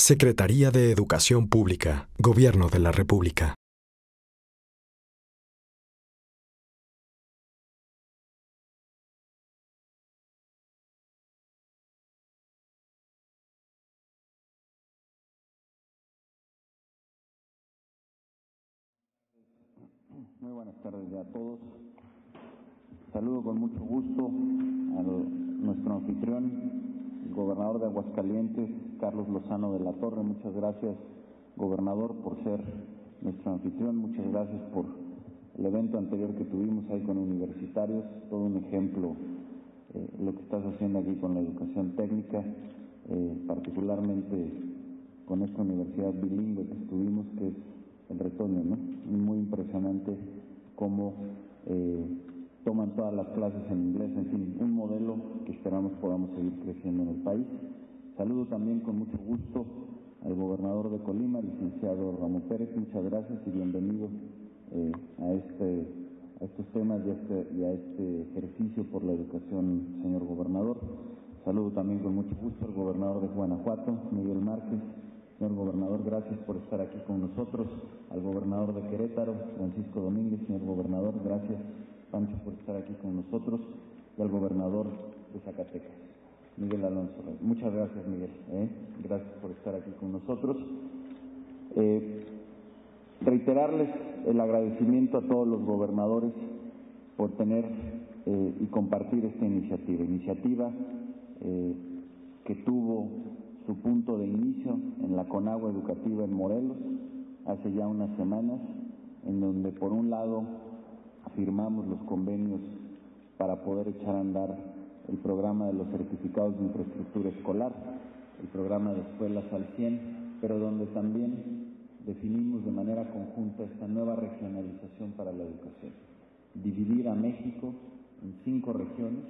Secretaría de Educación Pública, Gobierno de la República. Muy buenas tardes a todos. Saludo con mucho gusto a nuestro anfitrión, gobernador de Aguascalientes, Carlos Lozano de la Torre. Muchas gracias, gobernador, por ser nuestro anfitrión. Muchas gracias por el evento anterior que tuvimos ahí con universitarios. Todo un ejemplo eh, lo que estás haciendo aquí con la educación técnica, eh, particularmente con esta universidad bilingüe que estuvimos, que es el retoño, ¿no? Muy impresionante cómo eh, toman todas las clases en inglés, en fin, un modelo que esperamos podamos seguir creciendo en el país. Saludo también con mucho gusto al gobernador de Colima, licenciado Ramón Pérez, muchas gracias y bienvenido eh, a, este, a estos temas y a, este, y a este ejercicio por la educación, señor gobernador. Saludo también con mucho gusto al gobernador de Guanajuato, Miguel Márquez, Señor gobernador, gracias por estar aquí con nosotros. Al gobernador de Querétaro, Francisco Domínguez, señor gobernador, gracias, Pancho, por estar aquí con nosotros. Y al gobernador de Zacatecas, Miguel Alonso. Muchas gracias, Miguel. ¿eh? Gracias por estar aquí con nosotros. Eh, reiterarles el agradecimiento a todos los gobernadores por tener eh, y compartir esta iniciativa. Iniciativa que tuvo su punto de inicio en la Conagua Educativa en Morelos hace ya unas semanas, en donde por un lado firmamos los convenios para poder echar a andar el programa de los certificados de infraestructura escolar, el programa de escuelas al 100, pero donde también definimos de manera conjunta esta nueva regionalización para la educación. Dividir a México en cinco regiones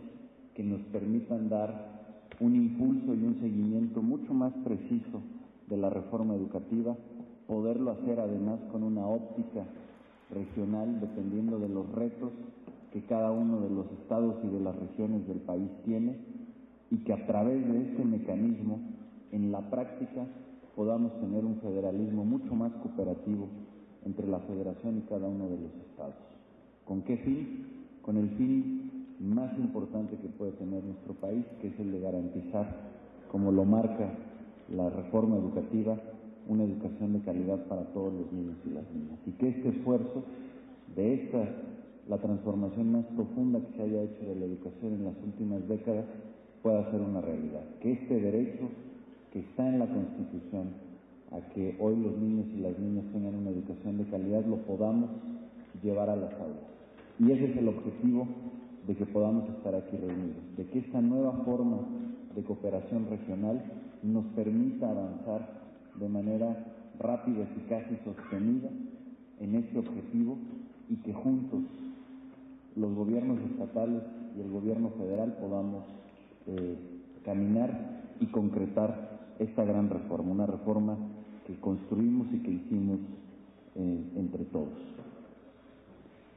que nos permitan dar un impulso y un seguimiento mucho más preciso de la reforma educativa, poderlo hacer además con una óptica regional dependiendo de los retos que cada uno de los estados y de las regiones del país tiene y que a través de este mecanismo en la práctica podamos tener un federalismo mucho más cooperativo entre la federación y cada uno de los estados. ¿Con qué fin? Con el fin más importante que puede tener nuestro país, que es el de garantizar, como lo marca la reforma educativa, una educación de calidad para todos los niños y las niñas. Y que este esfuerzo de esta, la transformación más profunda que se haya hecho de la educación en las últimas décadas, pueda ser una realidad. Que este derecho que está en la Constitución a que hoy los niños y las niñas tengan una educación de calidad lo podamos llevar a las aulas. Y ese es el objetivo de que podamos estar aquí reunidos, de que esta nueva forma de cooperación regional nos permita avanzar de manera rápida, eficaz y sostenida en este objetivo y que juntos los gobiernos estatales y el gobierno federal podamos eh, caminar y concretar esta gran reforma, una reforma que construimos y que hicimos eh, entre todos.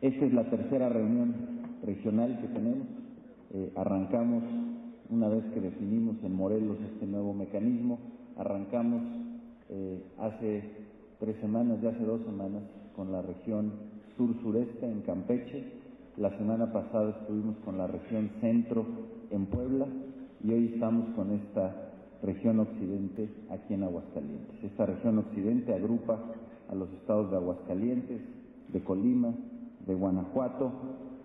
Esta es la tercera reunión regional que tenemos. Eh, arrancamos, una vez que definimos en Morelos este nuevo mecanismo, arrancamos eh, hace tres semanas, ya hace dos semanas, con la región sur-sureste en Campeche. La semana pasada estuvimos con la región centro en Puebla y hoy estamos con esta región occidente aquí en Aguascalientes. Esta región occidente agrupa a los estados de Aguascalientes, de Colima, de Guanajuato,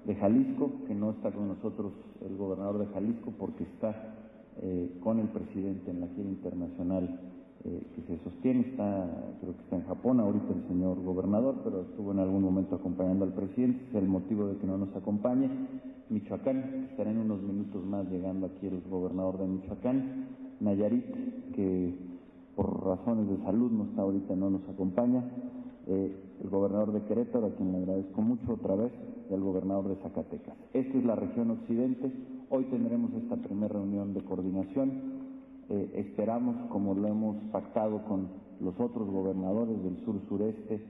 de Jalisco, que no está con nosotros el gobernador de Jalisco porque está eh, con el presidente en la gira internacional eh, que se sostiene, está, creo que está en Japón ahorita el señor gobernador, pero estuvo en algún momento acompañando al presidente, es el motivo de que no nos acompañe. Michoacán, estará en unos minutos más llegando aquí el gobernador de Michoacán. Nayarit, que por razones de salud no está ahorita, no nos acompaña. Eh, el gobernador de Querétaro, a quien le agradezco mucho otra vez, y al gobernador de Zacatecas. Esta es la región occidente. Hoy tendremos esta primera reunión de coordinación. Eh, esperamos, como lo hemos pactado con los otros gobernadores del sur-sureste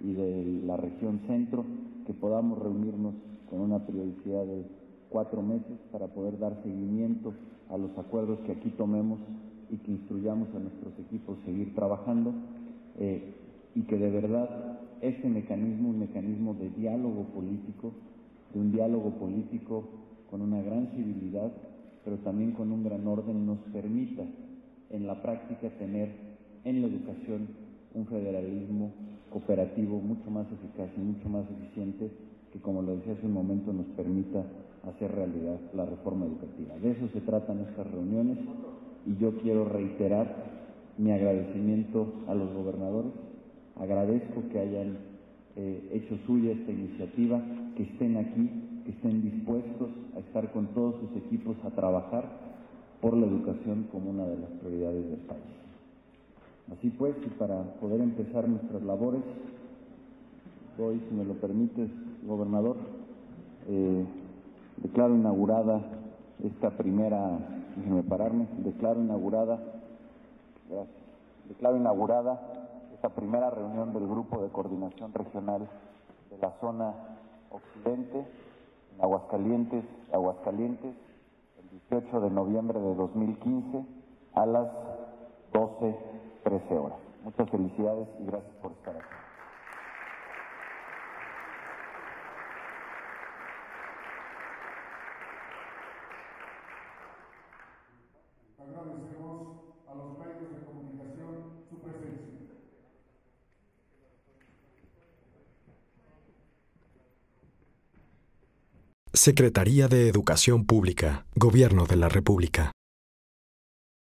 y de la región centro, que podamos reunirnos con una periodicidad de cuatro meses para poder dar seguimiento a los acuerdos que aquí tomemos y que instruyamos a nuestros equipos seguir trabajando eh, y que de verdad este mecanismo, un mecanismo de diálogo político, de un diálogo político con una gran civilidad, pero también con un gran orden, nos permita en la práctica tener en la educación un federalismo cooperativo mucho más eficaz y mucho más eficiente que, como lo decía hace un momento, nos permita hacer realidad la reforma educativa. De eso se tratan estas reuniones y yo quiero reiterar mi agradecimiento a los gobernadores. Agradezco que hayan eh, hecho suya esta iniciativa, que estén aquí, estén dispuestos a estar con todos sus equipos a trabajar por la educación como una de las prioridades del país. Así pues, y para poder empezar nuestras labores, hoy, si me lo permites, gobernador, eh, declaro inaugurada esta primera, déjenme pararme, declaro inaugurada, declaro inaugurada esta primera reunión del Grupo de Coordinación Regional de la zona occidente, en Aguascalientes, Aguascalientes, el 18 de noviembre de 2015 a las 12, 13 horas. Muchas felicidades y gracias por estar aquí. Agradecemos a los medios de comunicación su presencia. Secretaría de Educación Pública, Gobierno de la República.